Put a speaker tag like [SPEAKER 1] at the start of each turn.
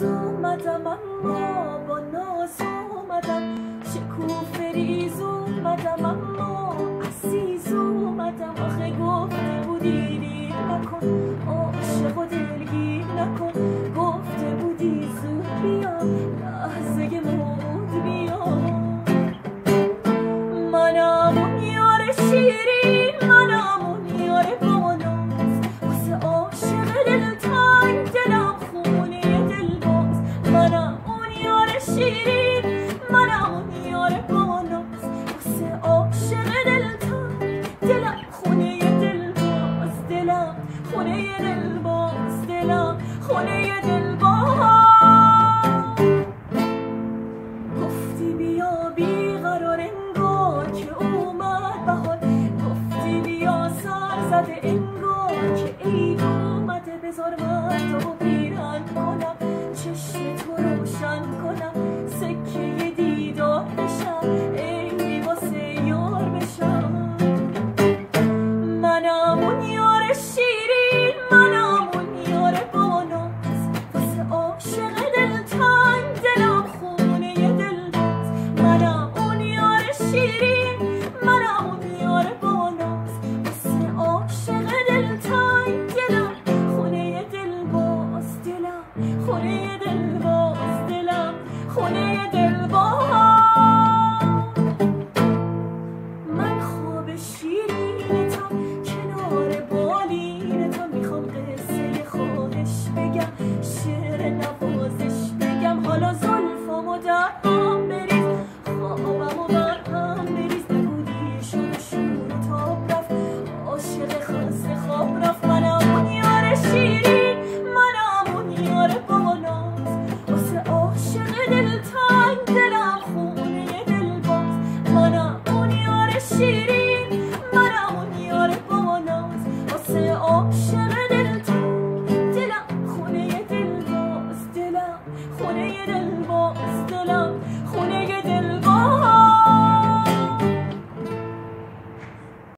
[SPEAKER 1] باز اومدم اما با ناز اومدم شکوفه ریز اومدم اما عزیز اومدم. آخه گفته بودی زده انگار که ای اومده بذار من تو بیرن کنم. خوره دل باز دلم. خونه